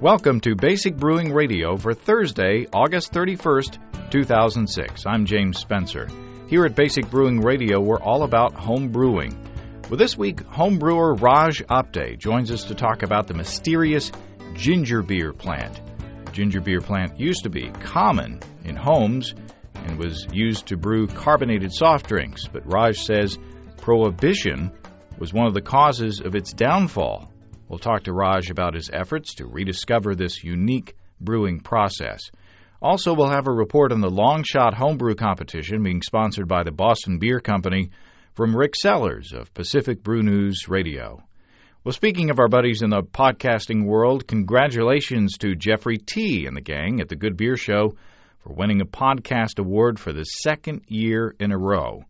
Welcome to Basic Brewing Radio for Thursday, August 31st, 2006. I'm James Spencer. Here at Basic Brewing Radio, we're all about home brewing. Well, this week, home brewer Raj Apte joins us to talk about the mysterious ginger beer plant. Ginger beer plant used to be common in homes and was used to brew carbonated soft drinks, but Raj says prohibition was one of the causes of its downfall. We'll talk to Raj about his efforts to rediscover this unique brewing process. Also, we'll have a report on the long shot homebrew competition being sponsored by the Boston Beer Company from Rick Sellers of Pacific Brew News Radio. Well, speaking of our buddies in the podcasting world, congratulations to Jeffrey T. and the gang at the Good Beer Show for winning a podcast award for the second year in a row.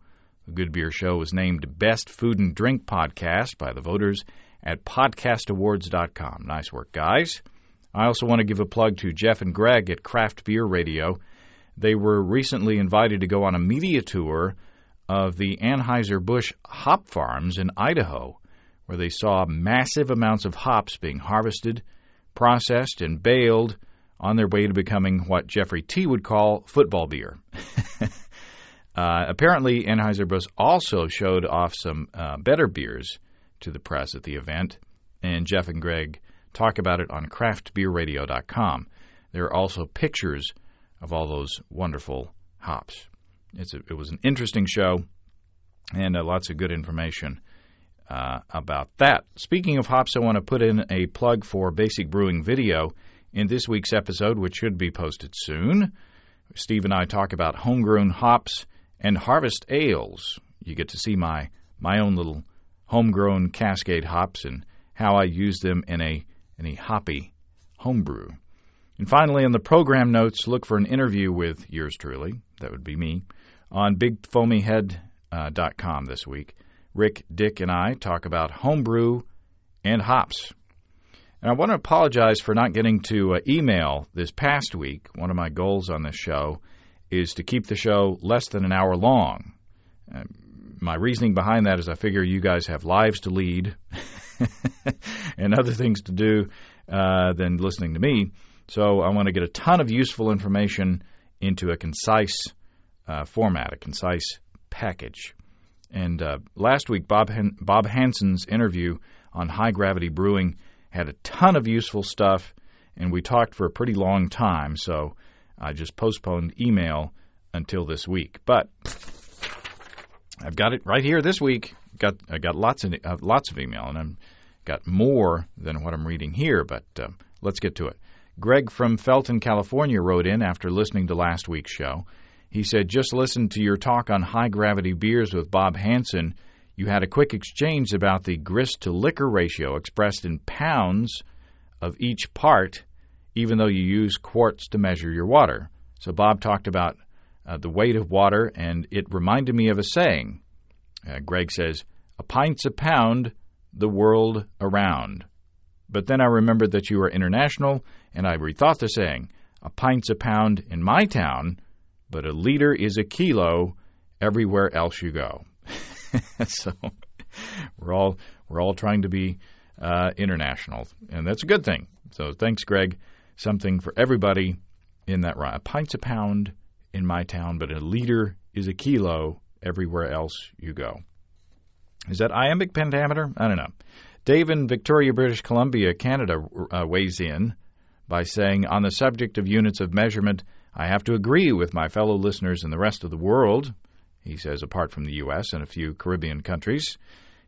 The Good Beer Show was named Best Food and Drink Podcast by the voters at podcastawards.com. Nice work, guys. I also want to give a plug to Jeff and Greg at Craft Beer Radio. They were recently invited to go on a media tour of the Anheuser-Busch hop farms in Idaho, where they saw massive amounts of hops being harvested, processed, and baled on their way to becoming what Jeffrey T. would call football beer. uh, apparently, Anheuser-Busch also showed off some uh, better beers to the press at the event, and Jeff and Greg talk about it on craftbeerradio.com. There are also pictures of all those wonderful hops. A, it was an interesting show and uh, lots of good information uh, about that. Speaking of hops, I want to put in a plug for Basic Brewing Video in this week's episode, which should be posted soon. Steve and I talk about homegrown hops and harvest ales. You get to see my my own little homegrown Cascade hops and how I use them in a in a hoppy homebrew. And finally, in the program notes, look for an interview with yours truly, that would be me, on BigFoamyHead.com uh, this week. Rick, Dick, and I talk about homebrew and hops. And I want to apologize for not getting to uh, email this past week. One of my goals on this show is to keep the show less than an hour long. Uh, my reasoning behind that is I figure you guys have lives to lead and other things to do uh, than listening to me. So I want to get a ton of useful information into a concise uh, format, a concise package. And uh, last week, Bob Han- Bob Hanson's interview on high gravity brewing had a ton of useful stuff, and we talked for a pretty long time. So I just postponed email until this week. But I've got it right here this week. Got I got lots of uh, lots of email, and I've got more than what I'm reading here. But uh, let's get to it. Greg from Felton, California, wrote in after listening to last week's show. He said, "Just listen to your talk on high gravity beers with Bob Hanson. You had a quick exchange about the grist to liquor ratio expressed in pounds of each part, even though you use quarts to measure your water. So Bob talked about uh, the weight of water, and it reminded me of a saying. Uh, Greg says, "A pint's a pound, the world around." But then I remembered that you are international, and I rethought the saying, "A pint's a pound in my town, but a liter is a kilo everywhere else you go." so we're all we're all trying to be uh, international, and that's a good thing. So thanks, Greg. Something for everybody in that rhyme. A pint's a pound in my town, but a liter is a kilo everywhere else you go. Is that iambic pentameter? I don't know. Dave in Victoria, British Columbia, Canada, uh, weighs in by saying, On the subject of units of measurement, I have to agree with my fellow listeners in the rest of the world. He says, apart from the U.S. and a few Caribbean countries,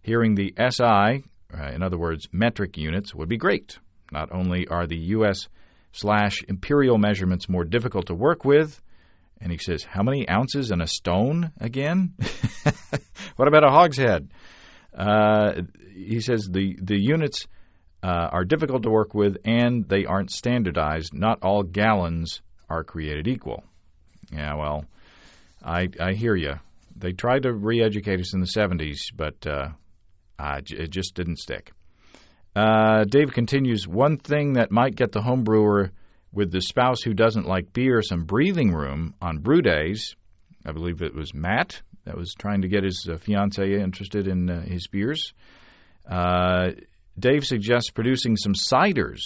hearing the SI, uh, in other words, metric units, would be great. Not only are the U.S. slash imperial measurements more difficult to work with, and he says, How many ounces in a stone again? what about a hogshead? Uh, he says the, the units uh, are difficult to work with and they aren't standardized. Not all gallons are created equal. Yeah, well, I, I hear you. They tried to re educate us in the 70s, but uh, it just didn't stick. Uh, Dave continues One thing that might get the home brewer with the spouse who doesn't like beer some breathing room on brew days. I believe it was Matt that was trying to get his uh, fiancee interested in uh, his beers. Uh, Dave suggests producing some ciders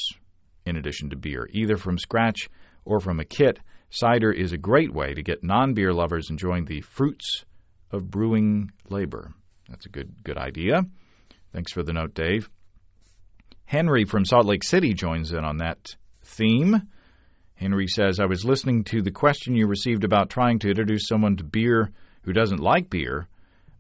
in addition to beer, either from scratch or from a kit. Cider is a great way to get non beer lovers enjoying the fruits of brewing labor. That's a good good idea. Thanks for the note, Dave. Henry from Salt Lake City joins in on that theme. Henry says, I was listening to the question you received about trying to introduce someone to beer who doesn't like beer.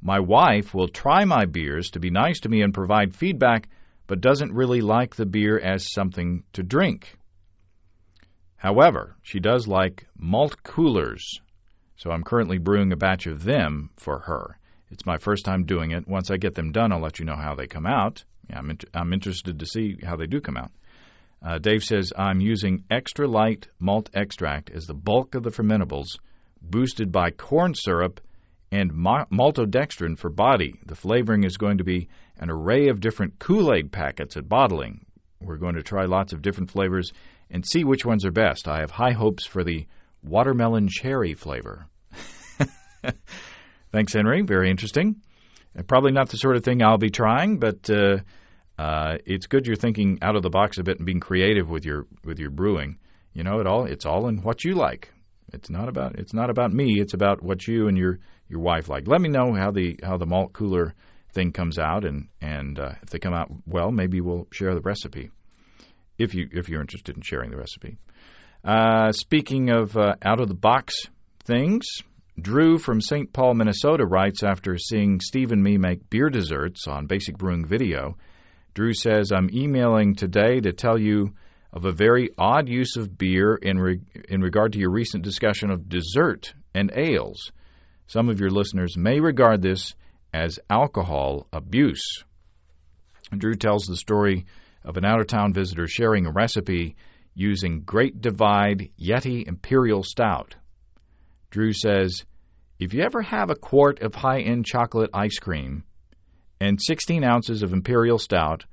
My wife will try my beers to be nice to me and provide feedback, but doesn't really like the beer as something to drink. However, she does like malt coolers, so I'm currently brewing a batch of them for her. It's my first time doing it. Once I get them done, I'll let you know how they come out. Yeah, I'm, int- I'm interested to see how they do come out. Uh, Dave says, I'm using extra light malt extract as the bulk of the fermentables, boosted by corn syrup and ma- maltodextrin for body. The flavoring is going to be an array of different Kool Aid packets at bottling. We're going to try lots of different flavors and see which ones are best. I have high hopes for the watermelon cherry flavor. Thanks, Henry. Very interesting. Uh, probably not the sort of thing I'll be trying, but uh, uh, it's good you're thinking out of the box a bit and being creative with your with your brewing. You know, it all it's all in what you like. It's not about it's not about me. It's about what you and your your wife like. Let me know how the how the malt cooler thing comes out, and and uh, if they come out well, maybe we'll share the recipe. If you if you're interested in sharing the recipe. Uh, speaking of uh, out of the box things, Drew from St. Paul, Minnesota writes after seeing Steve and me make beer desserts on Basic Brewing Video. Drew says, I'm emailing today to tell you of a very odd use of beer in, re- in regard to your recent discussion of dessert and ales. Some of your listeners may regard this as alcohol abuse. Drew tells the story of an out of town visitor sharing a recipe using Great Divide Yeti Imperial Stout. Drew says, if you ever have a quart of high end chocolate ice cream and 16 ounces of Imperial Stout,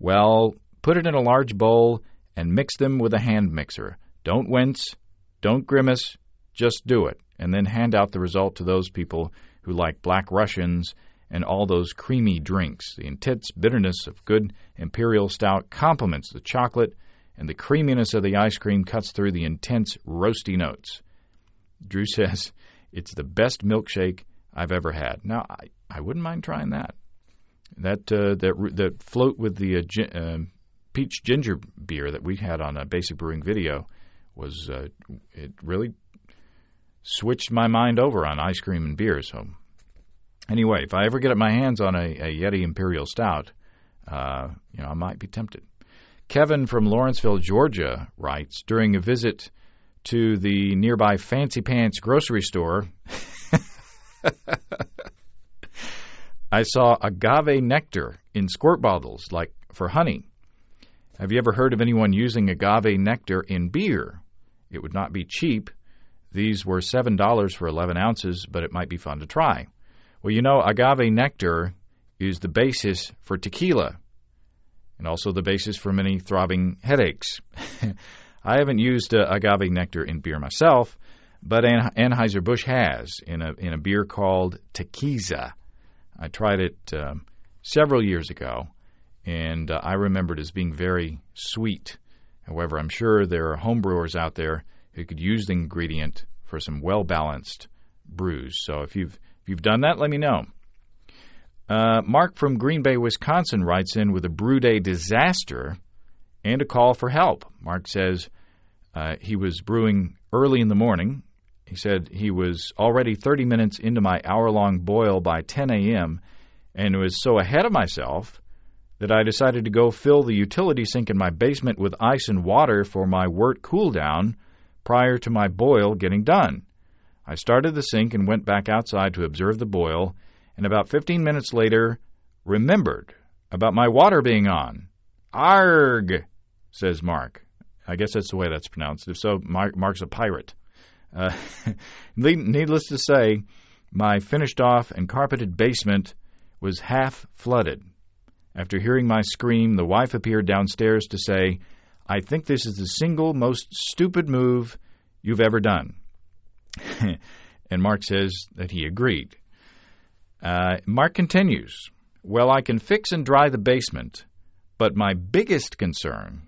well, put it in a large bowl and mix them with a hand mixer. Don't wince, don't grimace, just do it, and then hand out the result to those people who like black Russians and all those creamy drinks. The intense bitterness of good Imperial Stout complements the chocolate, and the creaminess of the ice cream cuts through the intense roasty notes. Drew says it's the best milkshake I've ever had. Now, I, I wouldn't mind trying that. That uh, that that float with the uh, uh, peach ginger beer that we had on a basic brewing video was uh, it really switched my mind over on ice cream and beer. So anyway, if I ever get my hands on a, a Yeti Imperial Stout, uh, you know I might be tempted. Kevin from Lawrenceville, Georgia, writes during a visit to the nearby Fancy Pants grocery store, I saw agave nectar in squirt bottles, like for honey. Have you ever heard of anyone using agave nectar in beer? It would not be cheap. These were $7 for 11 ounces, but it might be fun to try. Well, you know, agave nectar is the basis for tequila and also the basis for many throbbing headaches. I haven't used uh, agave nectar in beer myself, but An- Anheuser-Busch has in a in a beer called Tequiza. I tried it um, several years ago, and uh, I remember it as being very sweet. However, I'm sure there are homebrewers out there who could use the ingredient for some well balanced brews. So if you've if you've done that, let me know. Uh, Mark from Green Bay, Wisconsin writes in with a brew day disaster and a call for help. Mark says uh, he was brewing early in the morning. He said he was already 30 minutes into my hour long boil by 10 a.m. and was so ahead of myself that I decided to go fill the utility sink in my basement with ice and water for my wort cool down prior to my boil getting done. I started the sink and went back outside to observe the boil, and about 15 minutes later remembered about my water being on. Arg! says Mark. I guess that's the way that's pronounced. If so, Mark, Mark's a pirate. Uh, needless to say, my finished off and carpeted basement was half flooded. After hearing my scream, the wife appeared downstairs to say, I think this is the single most stupid move you've ever done. and Mark says that he agreed. Uh, Mark continues, Well, I can fix and dry the basement, but my biggest concern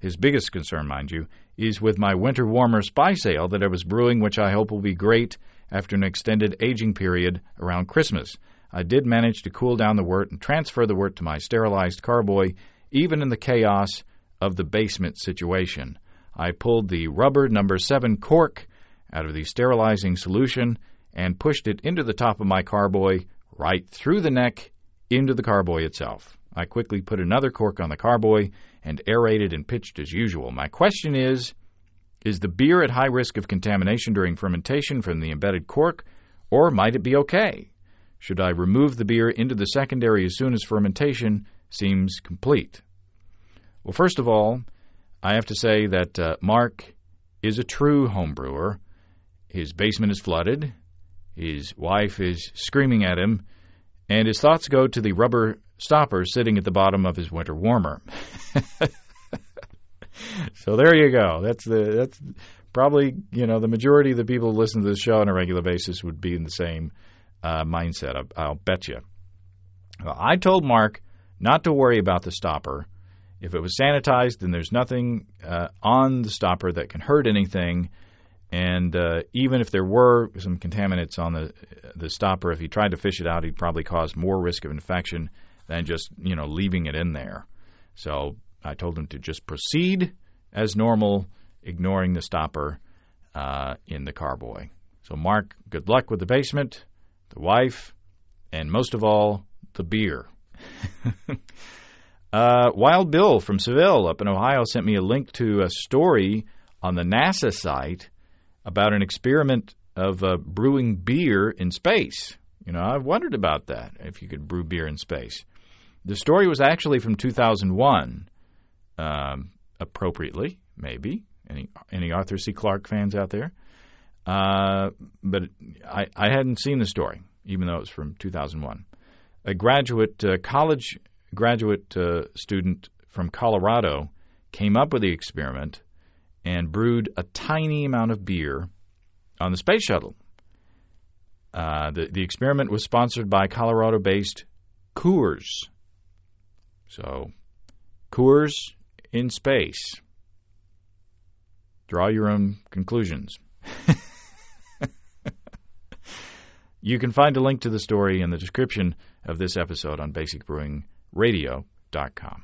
His biggest concern, mind you, is with my winter warmer spice ale that I was brewing, which I hope will be great after an extended aging period around Christmas. I did manage to cool down the wort and transfer the wort to my sterilized carboy, even in the chaos of the basement situation. I pulled the rubber number 7 cork out of the sterilizing solution and pushed it into the top of my carboy, right through the neck, into the carboy itself. I quickly put another cork on the carboy and aerated and pitched as usual. My question is Is the beer at high risk of contamination during fermentation from the embedded cork, or might it be okay? Should I remove the beer into the secondary as soon as fermentation seems complete? Well, first of all, I have to say that uh, Mark is a true home brewer. His basement is flooded. His wife is screaming at him, and his thoughts go to the rubber stopper sitting at the bottom of his winter warmer. so there you go. That's the that's probably you know the majority of the people who listen to this show on a regular basis would be in the same uh, mindset. I, I'll bet you. Well, I told Mark not to worry about the stopper. If it was sanitized, then there's nothing uh, on the stopper that can hurt anything. And uh, even if there were some contaminants on the the stopper, if he tried to fish it out, he'd probably cause more risk of infection than just you know leaving it in there. So I told him to just proceed as normal, ignoring the stopper uh, in the carboy. So Mark, good luck with the basement, the wife, and most of all, the beer. uh, Wild Bill from Seville up in Ohio sent me a link to a story on the NASA site about an experiment of uh, brewing beer in space. You know, I've wondered about that, if you could brew beer in space. The story was actually from 2001, um, appropriately, maybe. Any any Arthur C. Clarke fans out there? Uh, but I, I hadn't seen the story, even though it was from 2001. A graduate, uh, college graduate uh, student from Colorado came up with the experiment and brewed a tiny amount of beer on the space shuttle. Uh, the, the experiment was sponsored by Colorado based Coors. So, Coors in space. Draw your own conclusions. you can find a link to the story in the description of this episode on basicbrewingradio.com.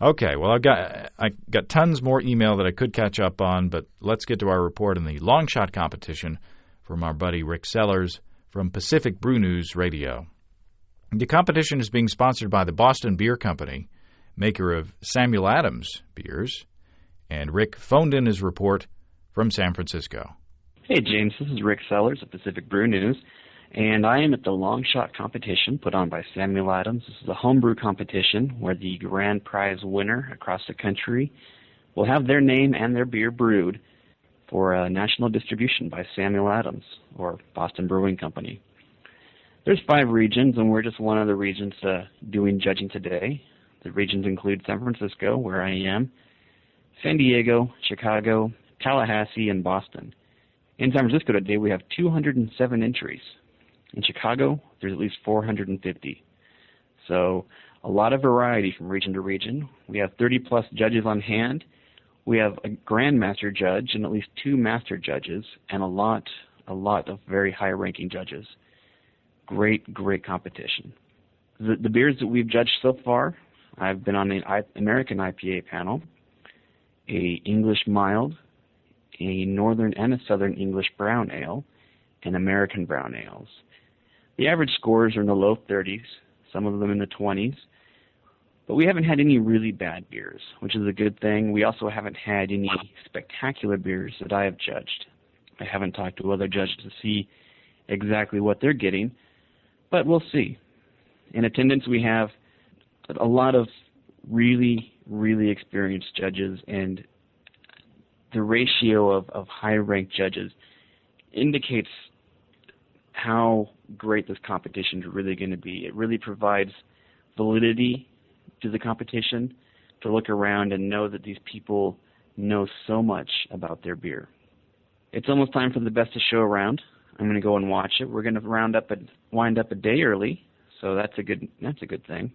Okay, well, I've got I got tons more email that I could catch up on, but let's get to our report on the long shot competition from our buddy Rick Sellers from Pacific Brew News Radio. The competition is being sponsored by the Boston Beer Company, maker of Samuel Adams beers, and Rick phoned in his report from San Francisco. Hey, James, this is Rick Sellers of Pacific Brew News and I am at the long shot competition put on by Samuel Adams. This is a homebrew competition where the grand prize winner across the country will have their name and their beer brewed for a national distribution by Samuel Adams or Boston Brewing Company. There's five regions, and we're just one of the regions uh, doing judging today. The regions include San Francisco, where I am, San Diego, Chicago, Tallahassee, and Boston. In San Francisco today, we have 207 entries. In Chicago, there's at least 450. So a lot of variety from region to region. We have 30 plus judges on hand. We have a grandmaster judge and at least two master judges and a lot, a lot of very high ranking judges. Great, great competition. The, the beers that we've judged so far, I've been on an American IPA panel, a English mild, a Northern and a Southern English brown ale, and American brown ales. The average scores are in the low 30s, some of them in the 20s. But we haven't had any really bad beers, which is a good thing. We also haven't had any spectacular beers that I have judged. I haven't talked to other judges to see exactly what they're getting, but we'll see. In attendance, we have a lot of really, really experienced judges, and the ratio of, of high ranked judges indicates how great this competition is really going to be. It really provides validity to the competition to look around and know that these people know so much about their beer. It's almost time for the best to show around. I'm going to go and watch it. We're going to round up and wind up a day early, so that's a good that's a good thing.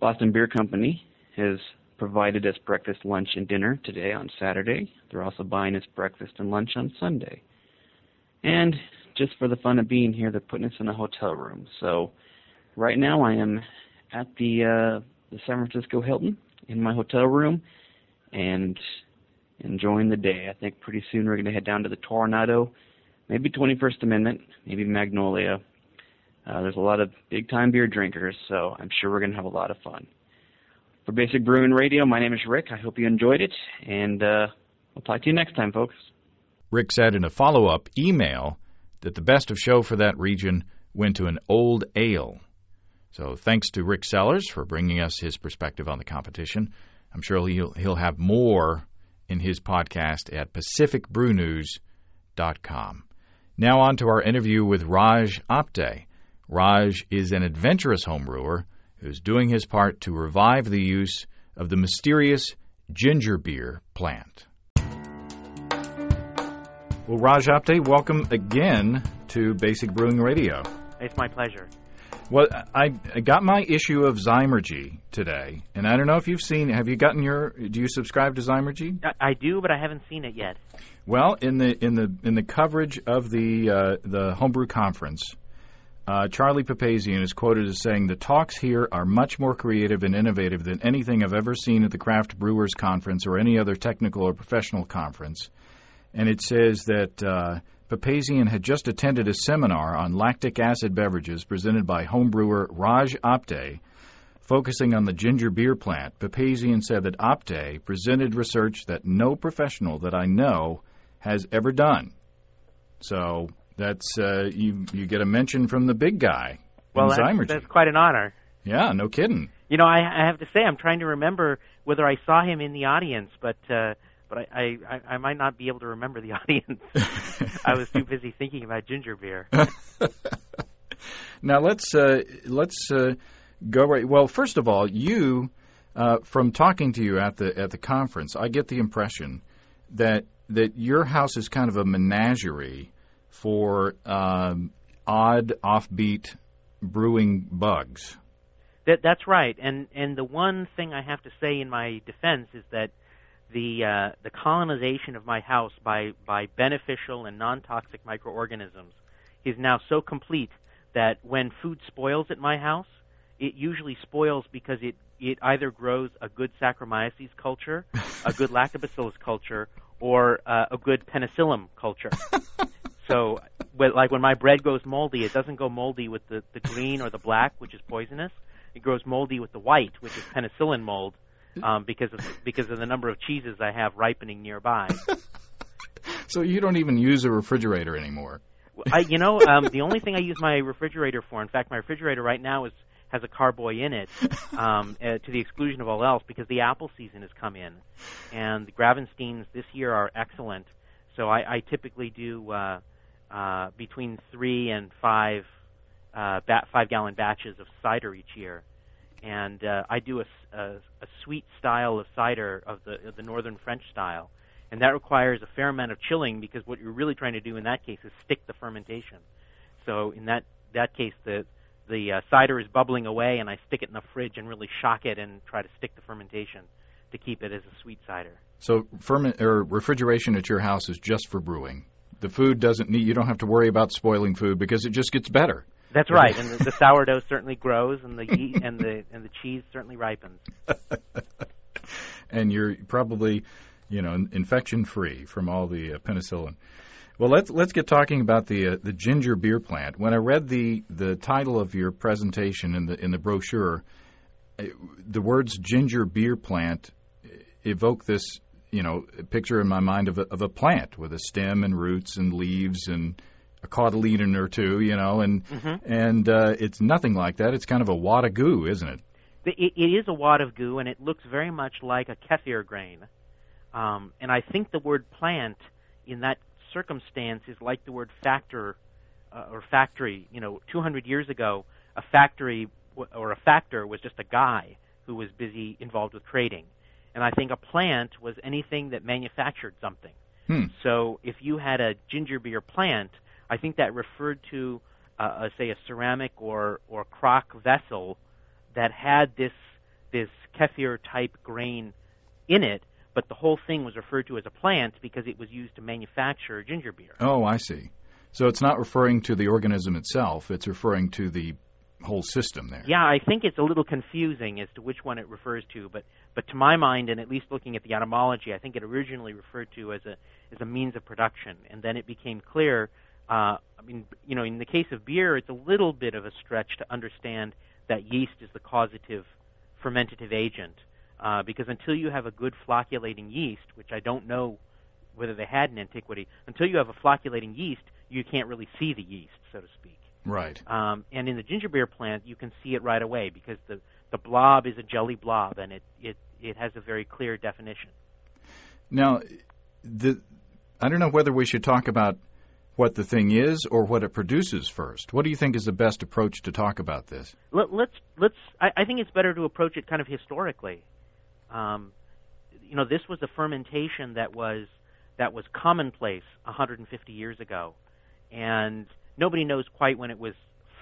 Boston Beer Company has provided us breakfast, lunch, and dinner today on Saturday. They're also buying us breakfast and lunch on Sunday. And just for the fun of being here, they're putting us in a hotel room. So right now I am at the uh, the San Francisco Hilton in my hotel room and enjoying the day. I think pretty soon we're going to head down to the Toronado, maybe 21st Amendment, maybe Magnolia. Uh, there's a lot of big time beer drinkers, so I'm sure we're going to have a lot of fun. For Basic Brewing Radio, my name is Rick. I hope you enjoyed it, and uh, I'll talk to you next time, folks. Rick said in a follow up email that the best of show for that region went to an old ale. So thanks to Rick Sellers for bringing us his perspective on the competition. I'm sure he'll he'll have more in his podcast at pacificbrewnews.com. Now on to our interview with Raj Apte. Raj is an adventurous homebrewer who's doing his part to revive the use of the mysterious ginger beer plant. Well, Raj Apte, welcome again to Basic Brewing Radio. It's my pleasure. Well, I, I got my issue of Zymurgy today, and I don't know if you've seen. Have you gotten your? Do you subscribe to Zymurgy? I, I do, but I haven't seen it yet. Well, in the in the in the coverage of the uh, the homebrew conference, uh, Charlie Papazian is quoted as saying, "The talks here are much more creative and innovative than anything I've ever seen at the Craft Brewers Conference or any other technical or professional conference." And it says that uh, Papazian had just attended a seminar on lactic acid beverages presented by homebrewer Raj Apte, focusing on the ginger beer plant. Papazian said that Apte presented research that no professional that I know has ever done. So that's uh, you. You get a mention from the big guy. Well, that's, that's quite an honor. Yeah, no kidding. You know, I, I have to say, I'm trying to remember whether I saw him in the audience, but uh, but I, I I- I might not be able to remember the audience. I was too busy thinking about ginger beer. Now let's uh, let's uh, go right. Well, first of all, you uh, from talking to you at the at the conference, I get the impression that that your house is kind of a menagerie for um, odd, offbeat brewing bugs. That that's right. And and the one thing I have to say in my defense is that the uh, the colonization of my house by by beneficial and non-toxic microorganisms is now so complete that when food spoils at my house, it usually spoils because it it either grows a good Saccharomyces culture, a good Lactobacillus culture, or uh, a good penicillin culture. So, but like when my bread goes moldy, it doesn't go moldy with the, the green or the black, which is poisonous. It grows moldy with the white, which is penicillin mold, um, because of because of the number of cheeses I have ripening nearby. So you don't even use a refrigerator anymore. I, you know, um, the only thing I use my refrigerator for, in fact, my refrigerator right now is has a carboy in it, um, uh, to the exclusion of all else, because the apple season has come in, and the Gravensteins this year are excellent. So I, I typically do uh, uh, between three and five uh, ba- five gallon batches of cider each year, and uh, I do a, a- a sweet style of cider of the of the northern French style, and that requires a fair amount of chilling because what you're really trying to do in that case is stick the fermentation. So in that that case, the the uh, cider is bubbling away, and I stick it in the fridge and really shock it and try to stick the fermentation to keep it as a sweet cider. So ferment or refrigeration at your house is just for brewing. The food doesn't need. You don't have to worry about spoiling food because it just gets better. That's right, and the, the sourdough certainly grows, and the ye- and the and the cheese certainly ripens. and you're probably, you know, infection free from all the uh, penicillin. Well, let's let's get talking about the uh, the ginger beer plant. When I read the the title of your presentation in the in the brochure, uh, the words ginger beer plant evoke this, you know, picture in my mind of a, of a plant with a stem and roots and leaves and a cotyledon or two, you know, and and uh, it's nothing like that. It's kind of a wad of goo, isn't it? It, it is a wad of goo, and it looks very much like a kefir grain. Um, and I think the word plant in that circumstance is like the word factor uh, or factory. You know, 200 years ago, a factory w- or a factor was just a guy who was busy involved with trading. And I think a plant was anything that manufactured something. Hmm. So if you had a ginger beer plant, I think that referred to, uh, uh, say, a ceramic or or crock vessel that had this this kefir type grain in it, but the whole thing was referred to as a plant because it was used to manufacture ginger beer. Oh, I see. So it's not referring to the organism itself; it's referring to the whole system there. Yeah, I think it's a little confusing as to which one it refers to, but but to my mind, and at least looking at the etymology, I think it originally referred to as a as a means of production, and then it became clear. Uh, I mean, you know, in the case of beer, it's a little bit of a stretch to understand that yeast is the causative fermentative agent, uh, because until you have a good flocculating yeast, which I don't know whether they had in antiquity, until you have a flocculating yeast, you can't really see the yeast, so to speak. Right. Um, and in the ginger beer plant, you can see it right away because the the blob is a jelly blob, and it it it has a very clear definition. Now, the I don't know whether we should talk about what the thing is or what it produces first. What do you think is the best approach to talk about this? Let, us let's, let's I, I, think it's better to approach it kind of historically. Um, you know, this was a fermentation that was that was commonplace 150 years ago, and nobody knows quite when it was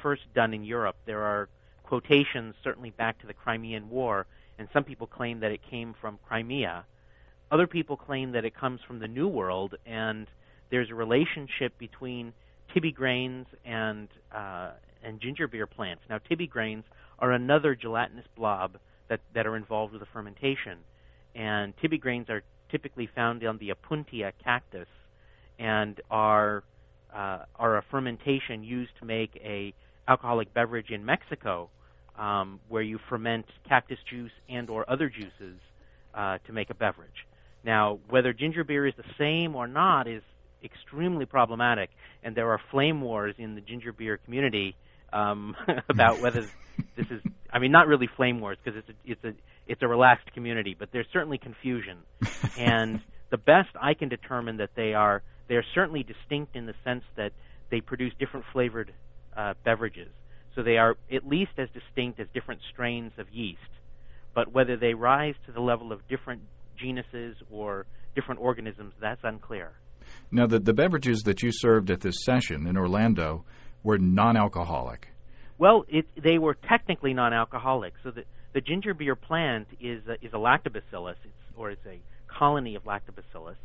first done in Europe. There are quotations certainly back to the Crimean War, and some people claim that it came from Crimea. Other people claim that it comes from the New World, and there's a relationship between Tibi grains and uh, and ginger beer plants. Now, Tibi grains are another gelatinous blob that that are involved with the fermentation, and Tibi grains are typically found on the Opuntia cactus, and are uh, are a fermentation used to make a alcoholic beverage in Mexico, um, where you ferment cactus juice and or other juices uh, to make a beverage. Now, whether ginger beer is the same or not is extremely problematic, and there are flame wars in the ginger beer community um, about whether this is. I mean, not really flame wars because it's a, it's a it's a relaxed community, but there's certainly confusion. and the best I can determine that they are they are certainly distinct in the sense that they produce different flavored uh, beverages. So they are at least as distinct as different strains of yeast. But whether they rise to the level of different genuses or different organisms, that's unclear. Now, the, the beverages that you served at this session in Orlando were non alcoholic. Well, it, they were technically non alcoholic. So the, the ginger beer plant is a, is a lactobacillus, it's, or it's a colony of lactobacillus.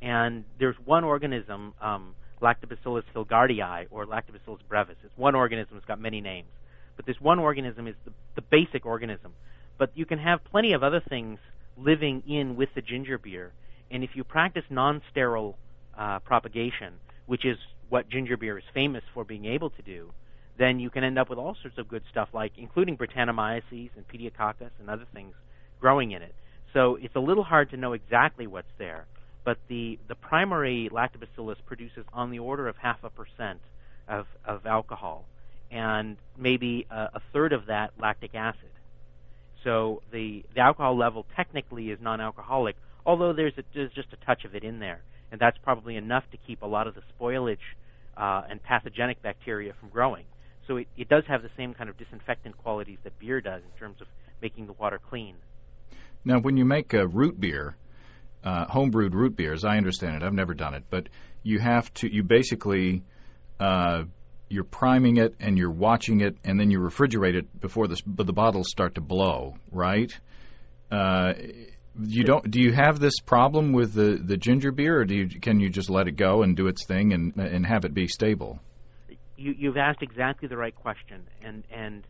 And there's one organism, um, Lactobacillus hilgardii or Lactobacillus brevis. It's one organism. It's got many names, but this one organism is the, the basic organism. But you can have plenty of other things living in with the ginger beer, and if you practice non-sterile uh, propagation, which is what ginger beer is famous for being able to do, then you can end up with all sorts of good stuff, like including Brettanomyces and Pediococcus and other things growing in it. So it's a little hard to know exactly what's there but the, the primary lactobacillus produces on the order of half a percent of, of alcohol, and maybe a, a third of that lactic acid. So the, the alcohol level technically is non-alcoholic, although there's, a, there's just a touch of it in there, and that's probably enough to keep a lot of the spoilage uh, and pathogenic bacteria from growing. So it, it does have the same kind of disinfectant qualities that beer does in terms of making the water clean. Now, when you make a root beer, uh, homebrewed root beer, as I understand it. I've never done it, but you have to. You basically uh, you're priming it and you're watching it, and then you refrigerate it before the the bottles start to blow, right? Uh, you don't. Do you have this problem with the the ginger beer, or do you can you just let it go and do its thing and and have it be stable? You, you've asked exactly the right question, and and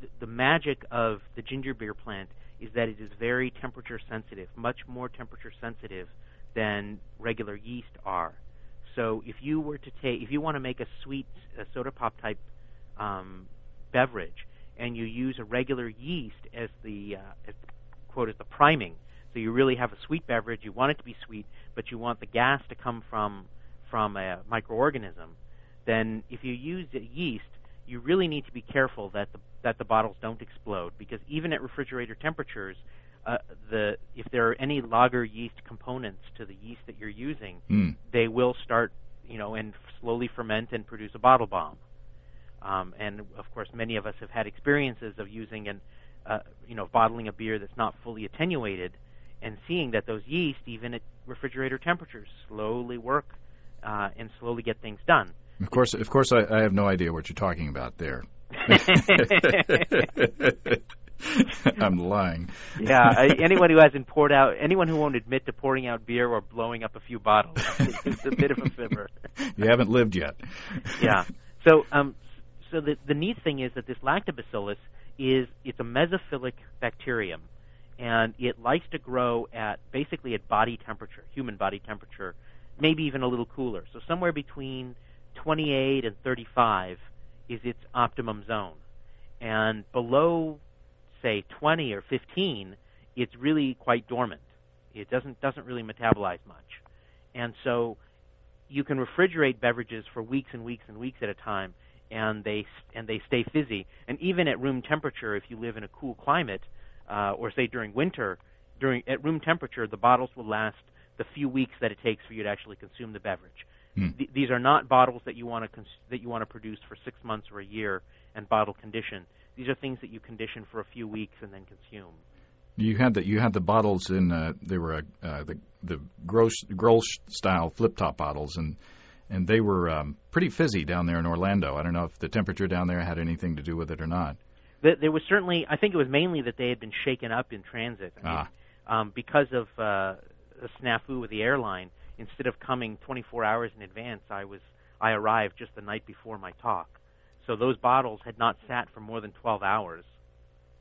the, the magic of the ginger beer plant is that it is very temperature sensitive, much more temperature sensitive than regular yeast are. So if you were to take, if you want to make a sweet a soda pop type um, beverage, and you use a regular yeast as the uh, as quote as the priming, so you really have a sweet beverage. You want it to be sweet, but you want the gas to come from from a microorganism. Then if you use yeast, you really need to be careful that the that the bottles don't explode because even at refrigerator temperatures, uh, the if there are any lager yeast components to the yeast that you're using, mm. they will start you know and slowly ferment and produce a bottle bomb. Um, and of course, many of us have had experiences of using and uh, you know bottling a beer that's not fully attenuated, and seeing that those yeast, even at refrigerator temperatures, slowly work uh, and slowly get things done. Of course, of course, I, I have no idea what you're talking about there. I'm lying. yeah, anyone who hasn't poured out, anyone who won't admit to pouring out beer or blowing up a few bottles is a bit of a fibber. You haven't lived yet. yeah. So, um, so the the neat thing is that this lactobacillus is it's a mesophilic bacterium, and it likes to grow at basically at body temperature, human body temperature, maybe even a little cooler. So somewhere between 28 and 35 is its optimum zone, and below say 20 or 15, it's really quite dormant. It doesn't doesn't really metabolize much, and so you can refrigerate beverages for weeks and weeks and weeks at a time, and they and they stay fizzy. And even at room temperature, if you live in a cool climate, uh, or say during winter, during at room temperature, the bottles will last the few weeks that it takes for you to actually consume the beverage. Hmm. Th- these are not bottles that you want to cons- that you want to produce for six months or a year and bottle condition. These are things that you condition for a few weeks and then consume. You had the you had the bottles in uh, they were uh, uh, the the gross Grolsch style flip top bottles and and they were um, pretty fizzy down there in Orlando. I don't know if the temperature down there had anything to do with it or not. Th- There was certainly, I think it was mainly that they had been shaken up in transit. I mean, Ah. um, because of uh, a snafu with the airline. Instead of coming 24 hours in advance, I was I arrived just the night before my talk. So those bottles had not sat for more than 12 hours,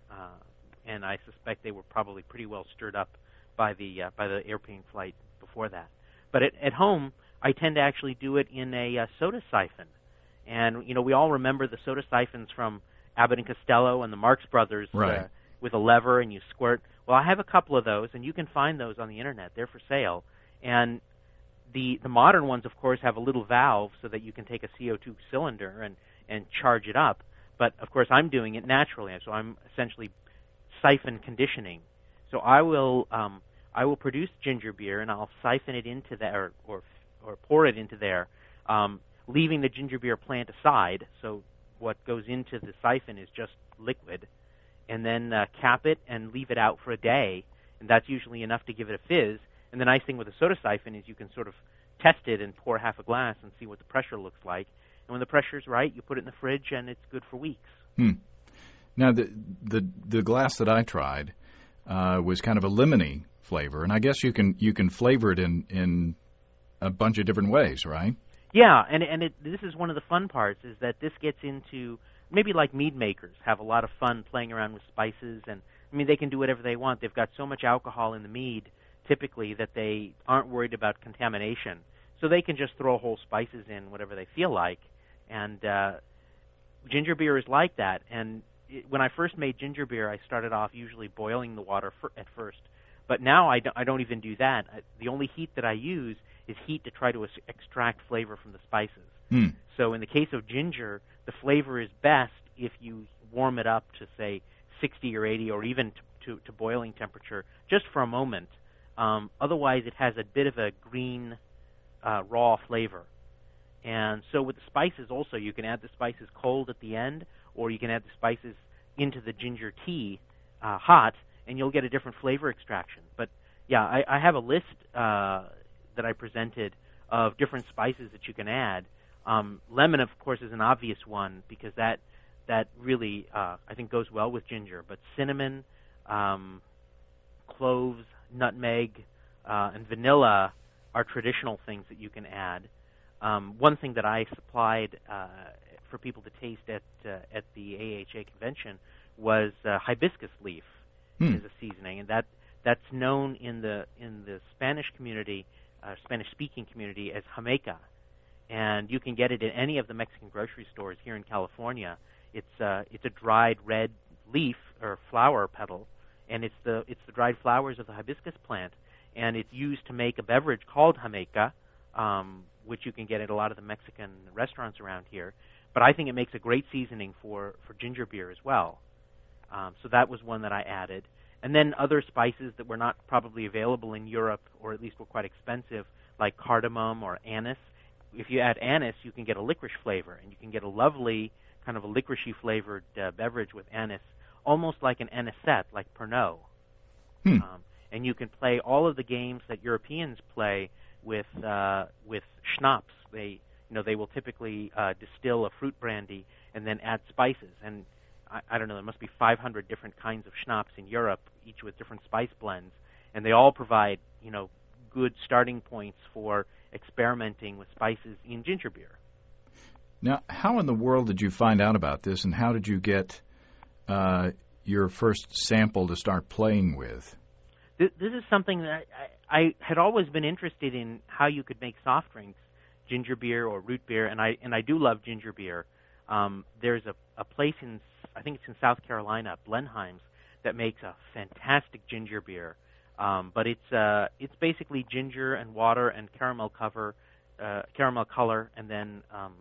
uh, and I suspect they were probably pretty well stirred up by the uh, by the airplane flight before that. But at, at home, I tend to actually do it in a uh, soda siphon, and you know we all remember the soda siphons from Abbott and Costello and the Marx Brothers Right. uh, with a lever and you squirt. Well, I have a couple of those, and you can find those on the internet. They're for sale, and the the modern ones, of course, have a little valve so that you can take a CO2 cylinder and and charge it up. But of course, I'm doing it naturally, so I'm essentially siphon conditioning. So I will um, I will produce ginger beer and I'll siphon it into there or or pour it into there, um, leaving the ginger beer plant aside. So what goes into the siphon is just liquid, and then uh, cap it and leave it out for a day, and that's usually enough to give it a fizz. And the nice thing with a soda siphon is you can sort of test it and pour half a glass and see what the pressure looks like. And when the pressure's right, you put it in the fridge and it's good for weeks. Hmm. Now the the the glass that I tried uh, was kind of a lemony flavor, and I guess you can you can flavor it in in a bunch of different ways, right? Yeah, and and it, this is one of the fun parts is that this gets into maybe like mead makers have a lot of fun playing around with spices, and I mean they can do whatever they want. They've got so much alcohol in the mead typically that they aren't worried about contamination, so they can just throw whole spices in whatever they feel like, and uh, ginger beer is like that. And it, when I first made ginger beer, I started off usually boiling the water fir- at first, but now I don't, I don't even do that. I, the only heat that I use is heat to try to ex- extract flavor from the spices. Hmm. So in the case of ginger, the flavor is best if you warm it up to say 60 or 80 or even to, to, to boiling temperature just for a moment. Um, otherwise, it has a bit of a green, uh, raw flavor. And so with the spices also, you can add the spices cold at the end, or you can add the spices into the ginger tea uh, hot, and you'll get a different flavor extraction. But yeah, I, I have a list uh, that I presented of different spices that you can add. Um, lemon, of course, is an obvious one because that that really uh, I think goes well with ginger. But cinnamon, um, cloves, nutmeg, uh, and vanilla are traditional things that you can add. Um, one thing that I supplied uh, for people to taste at uh, at the AHA convention was uh, hibiscus leaf Hmm. as a seasoning, and that that's known in the in the Spanish community, uh, Spanish speaking community as jamaica, and you can get it in any of the Mexican grocery stores here in California. It's uh, it's a dried red leaf or flower petal, and it's the it's the dried flowers of the hibiscus plant, and it's used to make a beverage called jamaica, um, which you can get at a lot of the Mexican restaurants around here. But I think it makes a great seasoning for for ginger beer as well. Um, so that was one that I added. And then other spices that were not probably available in Europe, or at least were quite expensive, like cardamom or anise. If you add anise, you can get a licorice flavor, and you can get a lovely kind of a licoricey flavored uh, beverage with anise, almost like an anisette, like Pernod. Hmm. Um, and you can play all of the games that Europeans play with uh, with schnapps. They you know they will typically uh, distill a fruit brandy and then add spices. And I, I don't know, there must be 500 different kinds of schnapps in Europe, each with different spice blends, and they all provide, you know, good starting points for experimenting with spices in ginger beer. Now, how in the world did you find out about this, and how did you get uh, your first sample to start playing with? This, is something that I, I had always been interested in how you could make soft drinks, ginger beer or root beer, and I and I do love ginger beer. Um, there's a, a place in I think it's in South Carolina, Blenheim's, that makes a fantastic ginger beer. Um, but it's uh, it's basically ginger and water and caramel cover, uh, caramel color, and then um,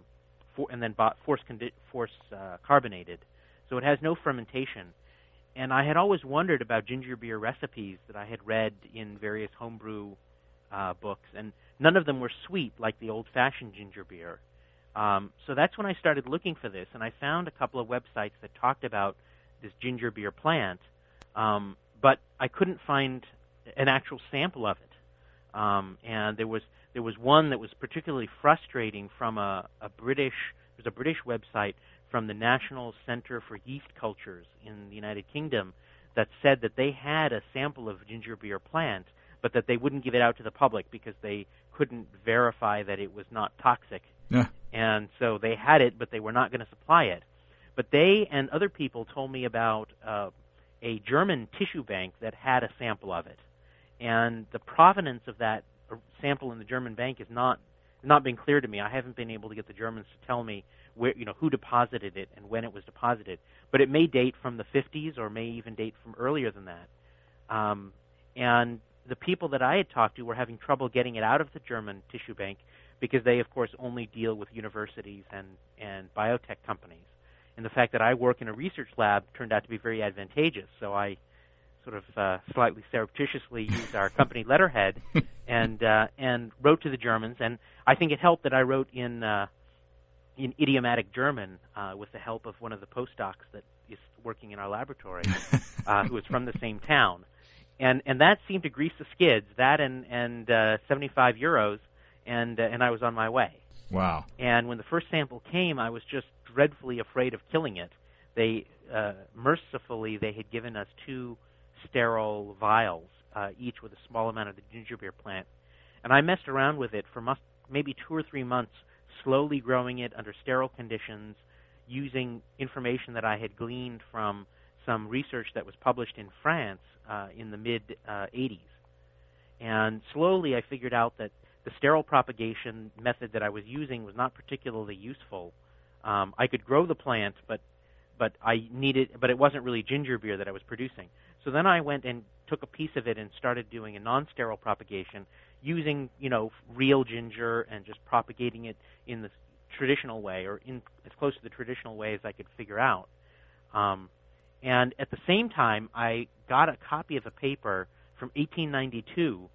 for, and then force condi- force uh, carbonated. So it has no fermentation. And I had always wondered about ginger beer recipes that I had read in various homebrew uh, books, and none of them were sweet like the old-fashioned ginger beer. Um, so that's when I started looking for this, and I found a couple of websites that talked about this ginger beer plant, um, but I couldn't find an actual sample of it. Um, and there was there was one that was particularly frustrating from a, a British there's a British website from the National Center for Yeast Cultures in the United Kingdom that said that they had a sample of ginger beer plant, but that they wouldn't give it out to the public because they couldn't verify that it was not toxic. Yeah. And so they had it, but they were not going to supply it. But they and other people told me about uh, a German tissue bank that had a sample of it and the provenance of that sample in the German bank is not not been clear to me. I haven't been able to get the Germans to tell me where you know who deposited it and when it was deposited. But it may date from the 50s or may even date from earlier than that. Um, and the people that I had talked to were having trouble getting it out of the German tissue bank because they, of course, only deal with universities and and biotech companies. And the fact that I work in a research lab turned out to be very advantageous. So I sort of uh, slightly surreptitiously used our company letterhead and uh, and wrote to the Germans. And I think it helped that I wrote in uh, in idiomatic German uh, with the help of one of the postdocs that is working in our laboratory, uh, who was from the same town. And and that seemed to grease the skids. That and and uh, 75 euros, and uh, and I was on my way. Wow. And when the first sample came, I was just dreadfully afraid of killing it. They uh, mercifully they had given us two sterile vials, uh, each with a small amount of the ginger beer plant. And I messed around with it for must, maybe two or three months, slowly growing it under sterile conditions, using information that I had gleaned from some research that was published in France uh, in the mid uh, 80s. And slowly I figured out that the sterile propagation method that I was using was not particularly useful. Um, I could grow the plant, but but I needed, but it wasn't really ginger beer that I was producing. So then I went and took a piece of it and started doing a non-sterile propagation using, you know, real ginger and just propagating it in the traditional way or in as close to the traditional way as I could figure out. Um, and at the same time, I got a copy of a paper from 1892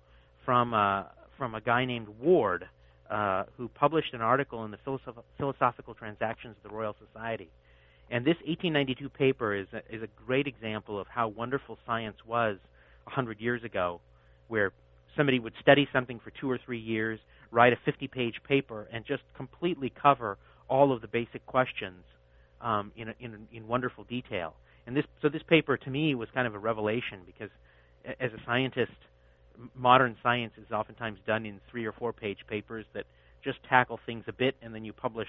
from uh, from a guy named Ward, uh, who published an article in the Philosoph- Philosophical Transactions of the Royal Society. And this 1892 paper is a, is a great example of how wonderful science was 100 years ago, where somebody would study something for two or three years, write a 50 page paper, and just completely cover all of the basic questions um, in, in, in wonderful detail. And this, so this paper to me was kind of a revelation because as a scientist, modern science is oftentimes done in three or four page papers that just tackle things a bit and then you publish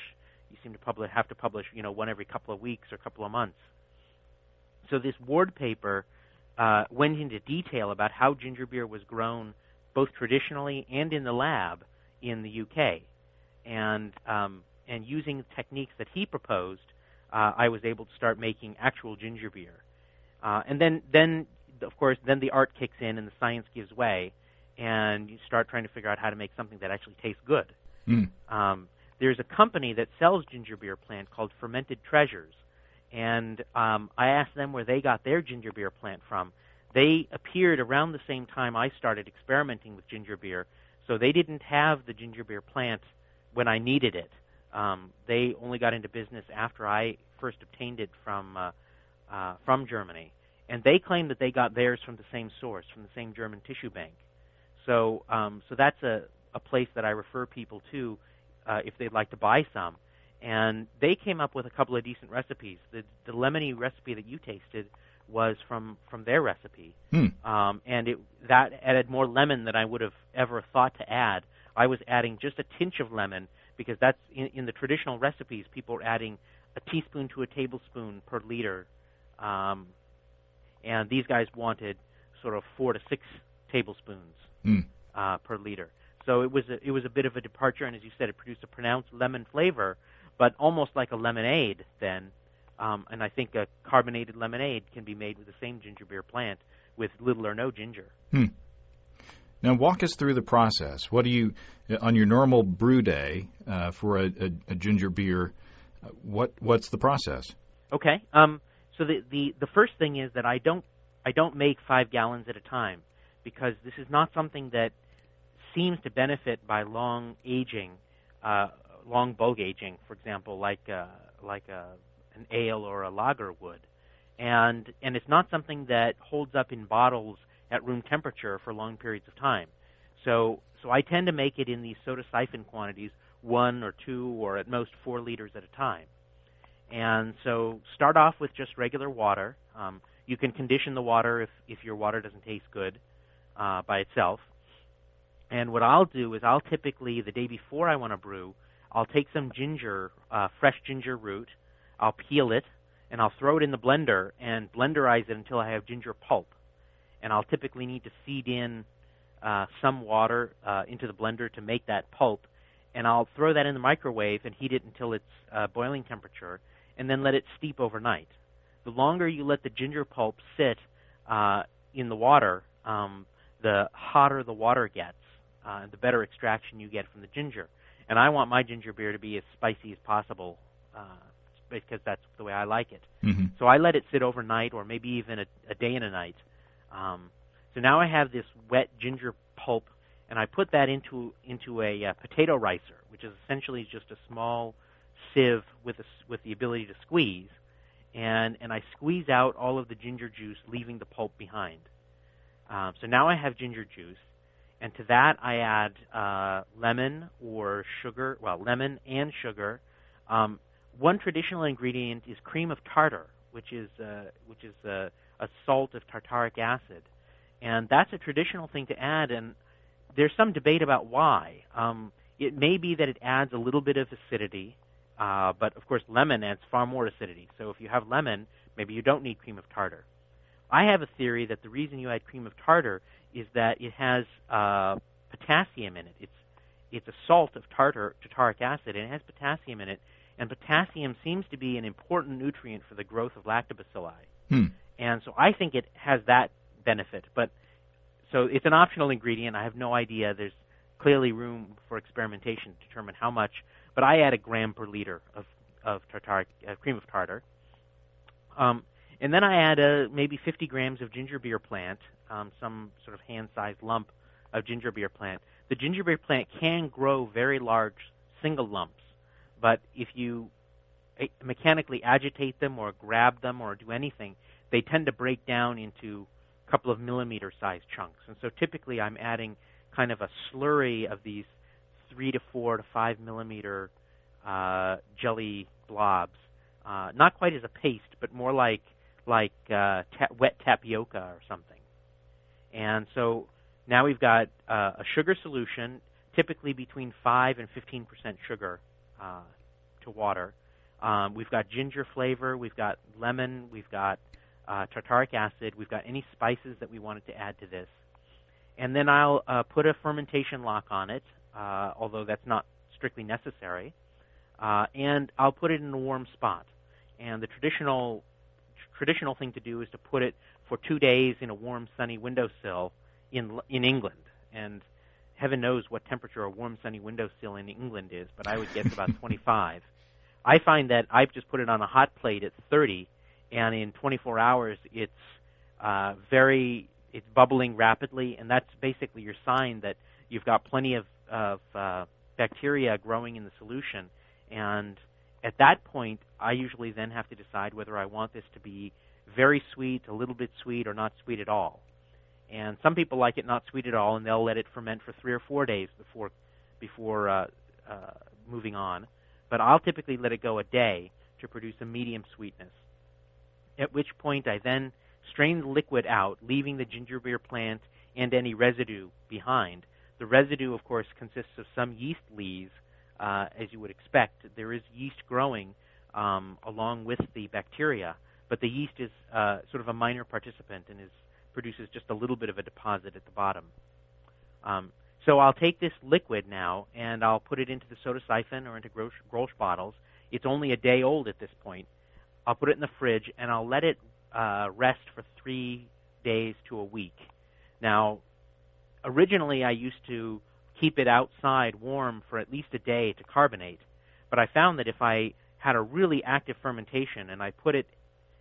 you seem to publish, have to publish, you know, one every couple of weeks or couple of months. So this Ward paper uh, went into detail about how ginger beer was grown both traditionally and in the lab in the UK, and um, and using techniques that he proposed, uh, I was able to start making actual ginger beer. Uh, and then then of course then the art kicks in and the science gives way, and you start trying to figure out how to make something that actually tastes good. Mm. Um, there's a company that sells ginger beer plant called Fermented Treasures, and um, I asked them where they got their ginger beer plant from. They appeared around the same time I started experimenting with ginger beer, so they didn't have the ginger beer plant when I needed it. Um, they only got into business after I first obtained it from uh, uh, from Germany, and they claim that they got theirs from the same source, from the same German tissue bank. So, um, so that's a, a place that I refer people to uh, if they'd like to buy some. and they came up with a couple of decent recipes. The the lemony recipe that you tasted was from from their recipe, Hmm. um, and it that added more lemon than I would have ever thought to add. I was adding just a tinge of lemon because that's in, in the traditional recipes. People are adding a teaspoon to a tablespoon per liter, um, and these guys wanted sort of four to six tablespoons Hmm. uh, per liter. So it was a, it was a bit of a departure, and as you said, it produced a pronounced lemon flavor, but almost like a lemonade then. Um, and I think a carbonated lemonade can be made with the same ginger beer plant with little or no ginger. Now, walk us through the process. What do you, on your normal brew day uh, for a, a, a ginger beer? uh, What what's the process? Okay. Um, so the, the the first thing is that I don't I don't make five gallons at a time because this is not something that seems to benefit by long aging, uh, long bulk aging, for example, like uh, like a, an ale or a lager would, and and it's not something that holds up in bottles at room temperature for long periods of time. So so I tend to make it in these soda siphon quantities, one or two or at most four liters at a time. And so start off with just regular water. Um, you can condition the water if, if your water doesn't taste good uh, by itself. And what I'll do is I'll typically, the day before I want to brew, I'll take some ginger, uh, fresh ginger root, I'll peel it, and I'll throw it in the blender and blenderize it until I have ginger pulp. And I'll typically need to feed in uh, some water uh, into the blender to make that pulp. And I'll throw that in the microwave and heat it until it's uh, boiling temperature, and then let it steep overnight. The longer you let the ginger pulp sit uh, in the water, um, the hotter the water gets, uh, the better extraction you get from the ginger. And I want my ginger beer to be as spicy as possible uh, because that's the way I like it. hmm So I let it sit overnight, or maybe even a, a day and a night. Um, so now I have this wet ginger pulp, and I put that into into a uh, potato ricer, which is essentially just a small sieve with a, with the ability to squeeze, and and I squeeze out all of the ginger juice, leaving the pulp behind. Um, so now I have ginger juice, and to that I add uh, lemon or sugar. Well, lemon and sugar. Um, one traditional ingredient is cream of tartar, which is uh, which is uh, a salt of tartaric acid, and that's a traditional thing to add. And there's some debate about why. Um, it may be that it adds a little bit of acidity, uh, but of course lemon adds far more acidity. So if you have lemon, maybe you don't need cream of tartar. I have a theory that the reason you add cream of tartar is that it has uh, potassium in it. It's it's a salt of tartar tartaric acid, and it has potassium in it. And potassium seems to be an important nutrient for the growth of lactobacilli. Hmm. And so I think it has that benefit. But so it's an optional ingredient. I have no idea. There's clearly room for experimentation to determine how much. But I add a gram per liter of of tartaric uh, cream of tartar. Um, and then I add uh, maybe 50 grams of ginger beer plant, um, some sort of hand-sized lump of ginger beer plant. The ginger beer plant can grow very large single lumps, but if you eh, mechanically agitate them or grab them or do anything, they tend to break down into a couple of millimeter sized chunks. And so typically I'm adding kind of a slurry of these three to four to five millimeter uh, jelly blobs, uh, not quite as a paste, but more like like uh, ta- wet tapioca or something. And so now we've got uh, a sugar solution, typically between five and 15 percent sugar uh, to water. Um, we've got ginger flavor, we've got lemon, we've got uh, tartaric acid, we've got any spices that we wanted to add to this. And then I'll uh, put a fermentation lock on it, uh, although that's not strictly necessary. Uh, and I'll put it in a warm spot. And the traditional traditional thing to do is to put it for two days in a warm, sunny windowsill in in England. And heaven knows what temperature a warm, sunny windowsill in England is, but I would guess about 25. I find that I've just put it on a hot plate at 30, and in 24 hours it's uh, very it's bubbling rapidly, and that's basically your sign that you've got plenty of, of uh, bacteria growing in the solution. And at that point, I usually then have to decide whether I want this to be very sweet, a little bit sweet, or not sweet at all. And some people like it not sweet at all, and they'll let it ferment for three or four days before before uh, uh, moving on. but I'll typically let it go a day to produce a medium sweetness. At which point I then strain the liquid out, leaving the ginger beer plant and any residue behind. The residue, of course, consists of some yeast lees, uh, as you would expect. There is yeast growing um, along with the bacteria, but the yeast is uh, sort of a minor participant and is produces just a little bit of a deposit at the bottom. Um, so I'll take this liquid now and I'll put it into the soda siphon or into Grolsch bottles. It's only a day old at this point. I'll put it in the fridge and I'll let it uh, rest for three days to a week. Now, originally I used to keep it outside warm for at least a day to carbonate, but I found that if I had a really active fermentation and I put it